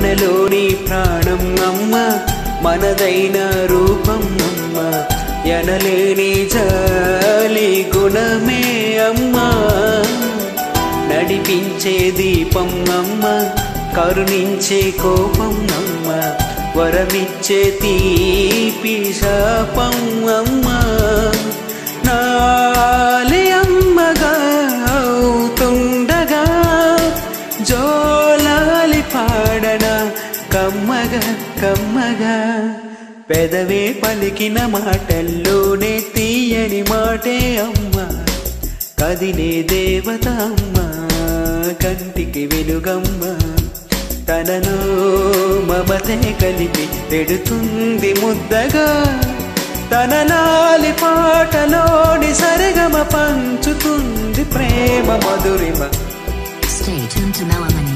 మనలోని ప్రాణం అమ్మ మనదైన రూపం అమ్మ. ఎనలేని జాలి గుణమే అమ్మ. నడిపించే దీపం అమ్మ కరుణించే కోపం అమ్మ. వరమిచ్చే తీపి శాపం అమ్మ. నాలి అమ్మగా అవుతుంది కమ్మగా కమ్మగా. పెదవే పలికిన మాటల్లోనే తీయని మాటే అమ్మ. కదినే దేవత అమ్మ కంటికి వెలుగమ్మ. తనలో మమతే కలిపి పెడుతుంది ముద్దగా. తన లాలి పాటలోని సరగమ పంచుతుంది ప్రేమ మధురిమ. Stay tuned to Melamini.